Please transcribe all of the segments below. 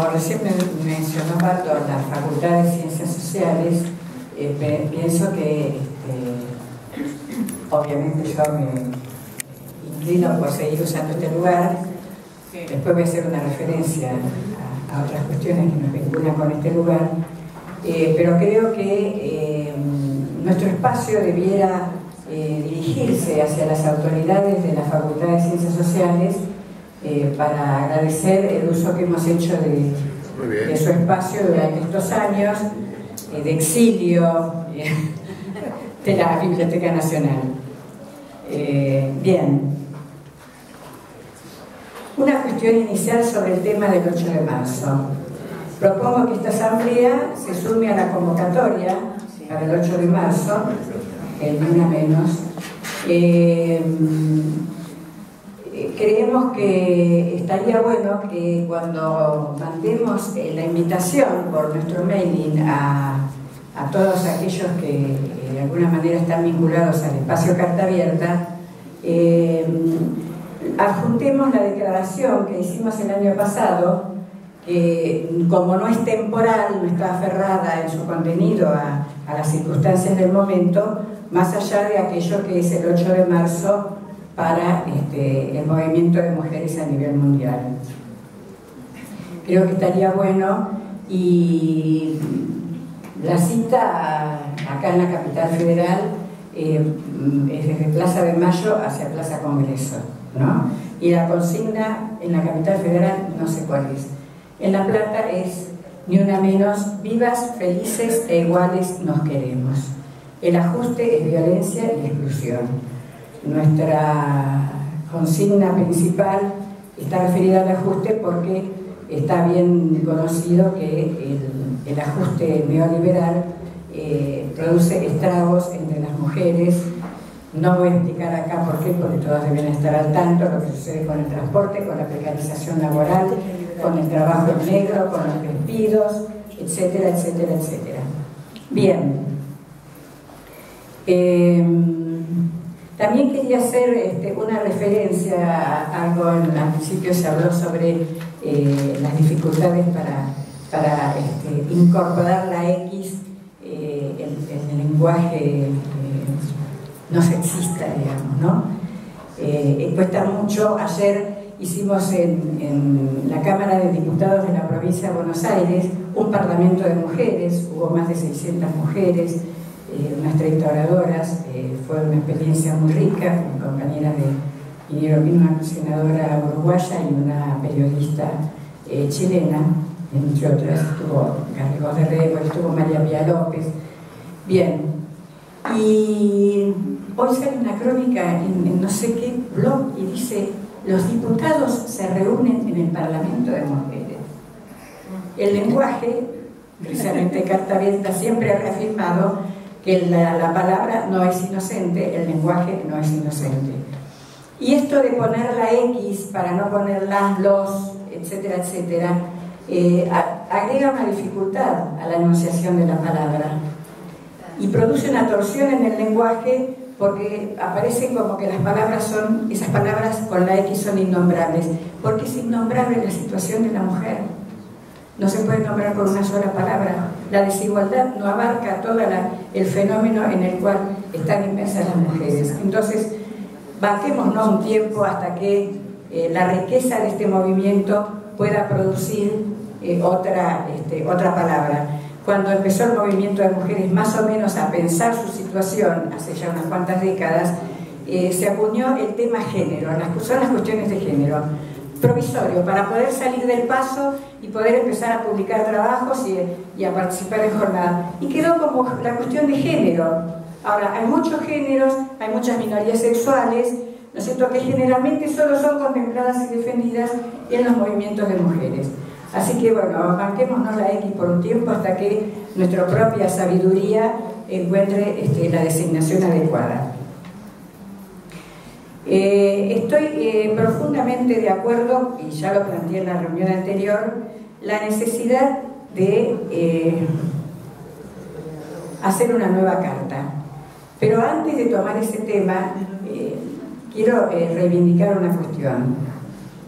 Como recién mencionó Pato la Facultad de Ciencias Sociales, eh, pienso que este, obviamente yo me inclino por seguir usando este lugar. Después voy a hacer una referencia a, otras cuestiones que nos vinculan con este lugar. Eh, pero creo que eh, nuestro espacio debiera dirigirse hacia las autoridades de la Facultad de Ciencias Sociales eh, para agradecer el uso que hemos hecho de, su espacio durante estos años eh, de exilio eh, de la Biblioteca Nacional. bien. Una cuestión inicial sobre el tema del 8 de marzo. Propongo que esta asamblea se sume a la convocatoria para el 8 de marzo, el una menos, creemos que estaría bueno que cuando mandemos eh, la invitación por nuestro mailing a, todos aquellos que de alguna manera están vinculados al espacio Carta Abierta, eh, adjuntemos la declaración que hicimos el año pasado, que como no es temporal, no está aferrada en su contenido a, a las circunstancias del momento, más allá de aquello que es el 8 de marzo para este, el movimiento de mujeres a nivel mundial. Creo que estaría bueno y la cita acá en la capital federal eh, es desde Plaza de Mayo hacia Plaza Congreso, ¿no? Y la consigna en la capital federal no sé cuál es. En La Plata es ni una menos, vivas, felices e iguales nos queremos. El ajuste es violencia y exclusión. Nuestra consigna principal está referida al ajuste porque está bien conocido que el, ajuste neoliberal eh, produce estragos entre las mujeres. No voy a explicar acá por qué, porque todos deben estar al tanto lo que sucede con el transporte, con la precarización laboral, con el trabajo negro, con los despidos, etcétera, etcétera, etcétera. Bien. Eh, también quería hacer este, una referencia a algo, al principio se habló sobre eh, las dificultades para, este, incorporar la X eh, en, el lenguaje eh, no sexista, digamos, ¿no? cuesta mucho, ayer hicimos en, en, la Cámara de Diputados de la provincia de Buenos Aires un parlamento de mujeres, hubo más de 600 mujeres, unas 30 oradoras, fue una experiencia muy rica, con compañeras de vinieron una senadora uruguaya y una periodista eh, chilena, entre otras, estuvo Carlos de Rebo, estuvo María Pía López. Bien, y hoy sale una crónica en, no sé qué blog y dice, los diputados se reúnen en el Parlamento de Mujeres. El lenguaje, precisamente Carta siempre ha reafirmado que la, palabra no es inocente, el lenguaje no es inocente. Y esto de poner la X para no poner las, los, etcétera, etcétera, eh, agrega una dificultad a la enunciación de la palabra y produce una torsión en el lenguaje porque aparecen como que las palabras son, esas palabras con la X son innombrables, porque es innombrable la situación de la mujer no se puede nombrar con una sola palabra. La desigualdad no abarca todo el fenómeno en el cual están inmersas las mujeres. Entonces, bajémonos un tiempo hasta que eh, la riqueza de este movimiento pueda producir eh, otra, este, otra palabra. Cuando empezó el movimiento de mujeres más o menos a pensar su situación, hace ya unas cuantas décadas, eh, se acuñó el tema género, son las cuestiones de género provisorio para poder salir del paso y poder empezar a publicar trabajos y, a participar en jornadas. Y quedó como la cuestión de género. Ahora, hay muchos géneros, hay muchas minorías sexuales, ¿no es cierto?, que generalmente solo son contempladas y defendidas en los movimientos de mujeres. Así que, bueno, banquémonos la X por un tiempo hasta que nuestra propia sabiduría encuentre este, la designación adecuada. Eh, estoy eh, profundamente de acuerdo, y ya lo planteé en la reunión anterior, la necesidad de eh, hacer una nueva carta. Pero antes de tomar ese tema, quiero reivindicar una cuestión.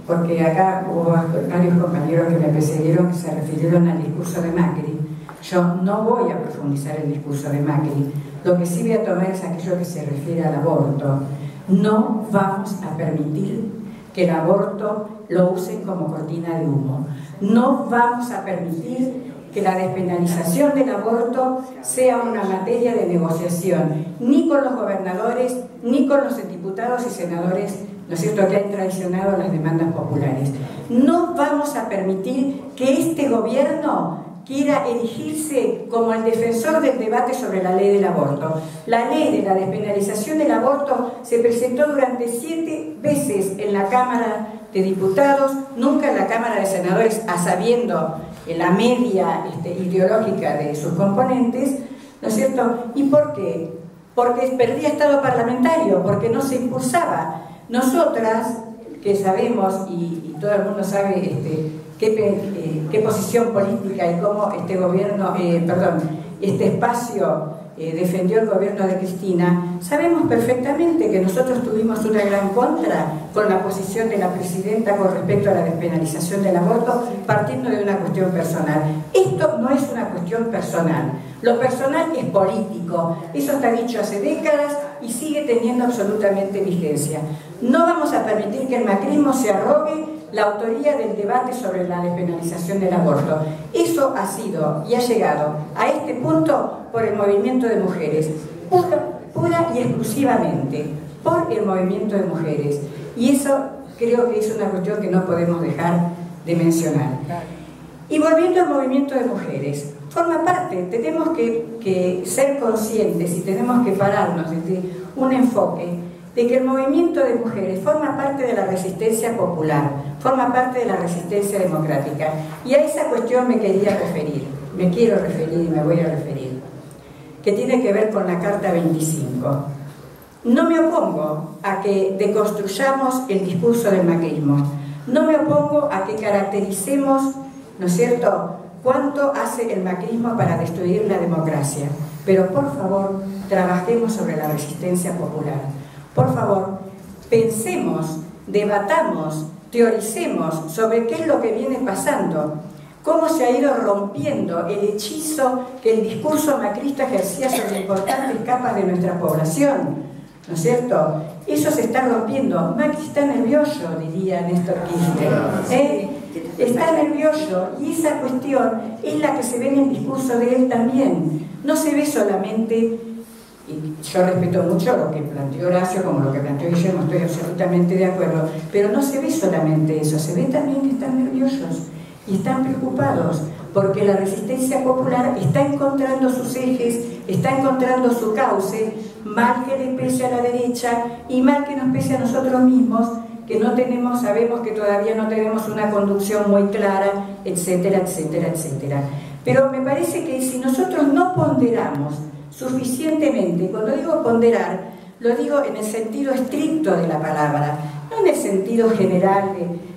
porque acá hubo varios compañeros que me precedieron que se refirieron al discurso de Macri. Yo no voy a profundizar el discurso de Macri. Lo que sí voy a tomar es aquello que se refiere al aborto. No vamos a permitir que el aborto lo usen como cortina de humo. No vamos a permitir que la despenalización del aborto sea una materia de negociación, ni con los gobernadores, ni con los diputados y senadores, ¿no es cierto?, que han traicionado las demandas populares. No vamos a permitir que este gobierno quiera erigirse como el defensor del debate sobre la ley del aborto. La ley de la despenalización del aborto se presentó durante siete veces en la Cámara de Diputados, nunca en la Cámara de Senadores, a sabiendo la media este, ideológica de sus componentes, ¿no es cierto? ¿Y por qué? Porque perdía estado parlamentario, porque no se impulsaba. Nosotras, que sabemos, y, todo el mundo sabe este, qué, qué, posición política y cómo este gobierno, eh, perdón, este espacio eh, defendió el gobierno de Cristina, sabemos perfectamente que nosotros tuvimos una gran contra con la posición de la presidenta con respecto a la despenalización del aborto, partiendo de una cuestión personal. Esto no es una cuestión personal. Lo personal es político. Eso está dicho hace décadas y sigue teniendo absolutamente vigencia. No vamos a permitir que el macrismo se arrogue la autoría del debate sobre la despenalización del aborto. Eso ha sido y ha llegado a este punto por el movimiento de mujeres, pura, y exclusivamente por el movimiento de mujeres. Y eso creo que es una cuestión que no podemos dejar de mencionar. Y volviendo al movimiento de mujeres, forma parte, tenemos que, que ser conscientes y tenemos que pararnos desde un enfoque de que el movimiento de mujeres forma parte de la resistencia popular, forma parte de la resistencia democrática. Y a esa cuestión me quería referir, me quiero referir y me voy a referir, que tiene que ver con la Carta 25. No me opongo a que deconstruyamos el discurso del macrismo, no me opongo a que caractericemos, ¿no es cierto?, cuánto hace el macrismo para destruir la democracia. Pero por favor, trabajemos sobre la resistencia popular. Por favor, pensemos, debatamos, teoricemos sobre qué es lo que viene pasando, cómo se ha ido rompiendo el hechizo que el discurso macrista ejercía sobre importantes capas de nuestra población. ¿No es cierto? Eso se está rompiendo. Macri está nervioso, diría Néstor Kirchner. ¿eh? Está nervioso y esa cuestión es la que se ve en el discurso de él también. No se ve solamente y yo respeto mucho lo que planteó Horacio como lo que planteó Guillermo, estoy absolutamente de acuerdo, pero no se ve solamente eso, se ve también que están nerviosos y están preocupados porque la resistencia popular está encontrando sus ejes, está encontrando su cauce, mal que le pese a la derecha y mal que nos pese a nosotros mismos, que no tenemos, sabemos que todavía no tenemos una conducción muy clara, etcétera, etcétera, etcétera. Pero me parece que si nosotros no ponderamos suficientemente. Cuando digo ponderar, lo digo en el sentido estricto de la palabra, no en el sentido general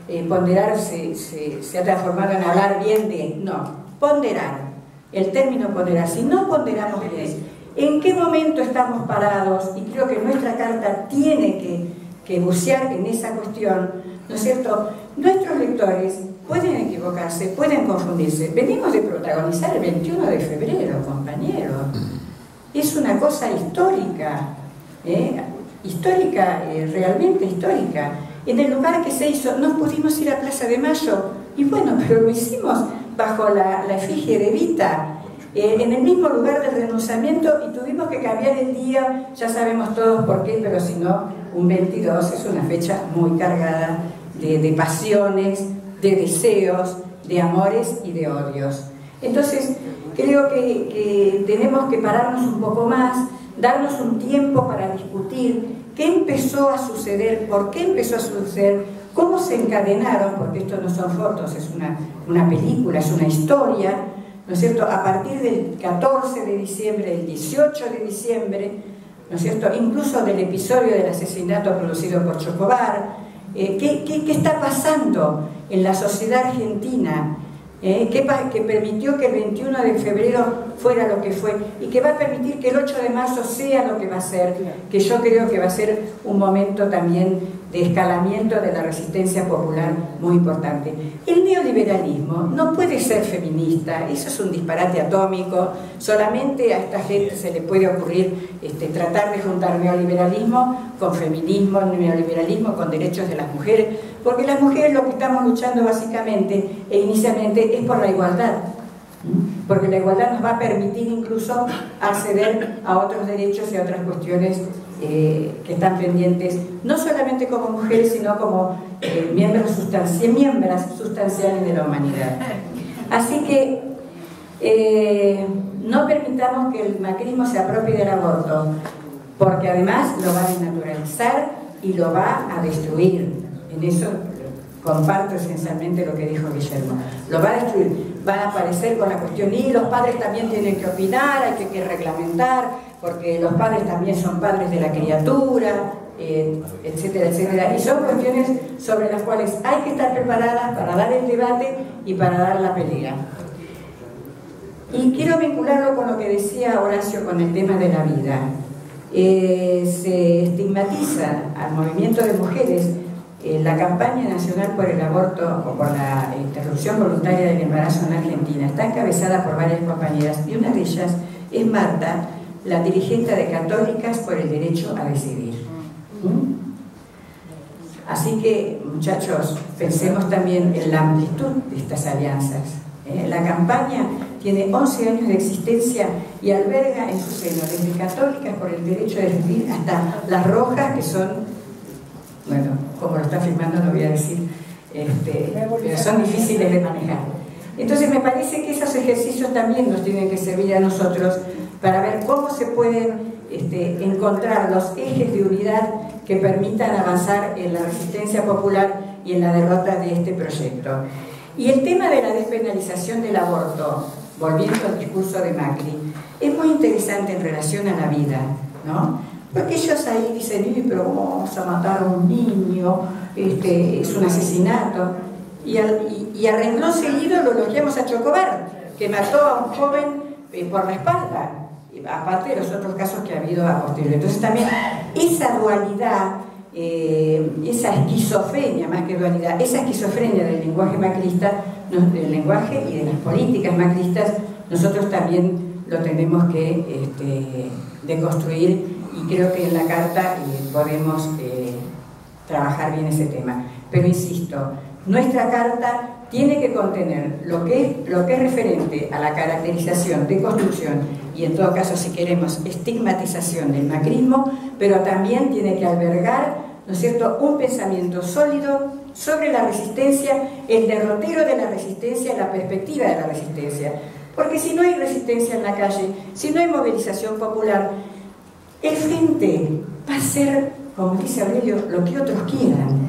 de eh, ponderar se, ha transformado en hablar bien de, no, ponderar, el término ponderar, si no ponderamos bien, en qué momento estamos parados, y creo que nuestra carta tiene que, que bucear en esa cuestión, ¿no es cierto? Nuestros lectores pueden equivocarse, pueden confundirse. Venimos de protagonizar el 21 de febrero, compañeros es una cosa histórica, ¿eh? histórica, eh, realmente histórica. En el lugar que se hizo, no pudimos ir a Plaza de Mayo, y bueno, pero lo hicimos bajo la, efigie de Vita, eh, en el mismo lugar del renunciamiento, y tuvimos que cambiar el día, ya sabemos todos por qué, pero si no, un 22 es una fecha muy cargada de pasiones, de deseos, de amores y de odios. Entonces, creo que, tenemos que pararnos un poco más, darnos un tiempo para discutir qué empezó a suceder, por qué empezó a suceder, cómo se encadenaron, porque esto no son fotos, es una, una película, es una historia, ¿no es cierto? A partir del 14 de diciembre, del 18 de diciembre, ¿no es cierto? Incluso del episodio del asesinato producido por Chocobar, eh, ¿qué, qué, qué está pasando en la sociedad argentina? ¿Eh? que, permitió que el 21 de febrero fuera lo que fue y que va a permitir que el 8 de marzo sea lo que va a ser, que yo creo que va a ser un momento también de escalamiento de la resistencia popular muy importante. El neoliberalismo no puede ser feminista, eso es un disparate atómico, solamente a esta gente se le puede ocurrir este, tratar de juntar neoliberalismo con feminismo, neoliberalismo con derechos de las mujeres, porque las mujeres lo que estamos luchando básicamente e inicialmente es por la igualdad, porque la igualdad nos va a permitir incluso acceder a otros derechos y a otras cuestiones eh, que están pendientes, no solamente como mujeres, sino como eh, miembros miembros sustanciales de la humanidad. Así que eh, no permitamos que el macrismo se apropie del aborto, porque además lo va a desnaturalizar y lo va a destruir. En eso comparto esencialmente lo que dijo Guillermo. Lo va a destruir. Van a aparecer con la cuestión, y los padres también tienen que opinar, hay que, que reglamentar, porque los padres también son padres de la criatura, eh, etcétera, etcétera. Y son cuestiones sobre las cuales hay que estar preparadas para dar el debate y para dar la pelea. Y quiero vincularlo con lo que decía Horacio con el tema de la vida. Eh, se estigmatiza al movimiento de mujeres la campaña nacional por el aborto o por la interrupción voluntaria del embarazo en Argentina. Está encabezada por varias compañeras y una de ellas es Marta, la dirigente de Católicas por el Derecho a Decidir. ¿Mm? Así que, muchachos, pensemos también en la amplitud de estas alianzas. ¿eh? La campaña tiene 11 años de existencia y alberga en su seno desde Católicas por el Derecho a Decidir hasta las rojas, que son, bueno, como lo está firmando no voy a decir, este, pero son difíciles de manejar. Entonces me parece que esos ejercicios también nos tienen que servir a nosotros para ver cómo se pueden este, encontrar los ejes de unidad que permitan avanzar en la resistencia popular y en la derrota de este proyecto. Y el tema de la despenalización del aborto, volviendo al discurso de Macri, es muy interesante en relación a la vida, ¿no? Porque ellos ahí dicen, pero vamos a matar a un niño, este, es un asesinato. Y, y, a renglón seguido lo elogiamos a Chocobar, que mató a un joven eh, por la espalda aparte de los otros casos que ha habido a posteriori. Entonces también esa dualidad, eh, esa esquizofrenia, más que dualidad, esa esquizofrenia del lenguaje macrista, del lenguaje y de las políticas macristas, nosotros también lo tenemos que este, deconstruir y creo que en la carta eh, podemos eh, trabajar bien ese tema. Pero insisto, nuestra carta tiene que contener lo que, lo que es referente a la caracterización de construcción y en todo caso si queremos estigmatización del macrismo, pero también tiene que albergar, ¿no es cierto?, un pensamiento sólido sobre la resistencia, el derrotero de la resistencia, la perspectiva de la resistencia. Porque si no hay resistencia en la calle, si no hay movilización popular, el frente va a ser, como dice Aurelio, lo que otros quieran.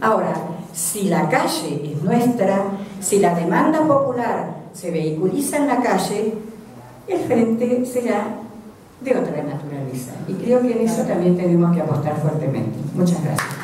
Ahora, si la calle es nuestra, si la demanda popular se vehiculiza en la calle, el frente será de otra naturaleza. Y creo que en eso también tenemos que apostar fuertemente. Muchas gracias.